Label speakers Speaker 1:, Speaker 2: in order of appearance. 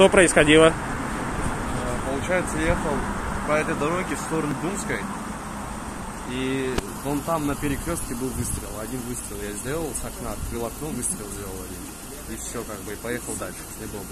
Speaker 1: Что происходило?
Speaker 2: Э, получается, ехал по этой дороге в сторону Думской. И вон там на перекрестке был выстрел. Один выстрел я сделал с окна, открыл окно, выстрел сделал один. И все, как бы, и поехал дальше, с небом.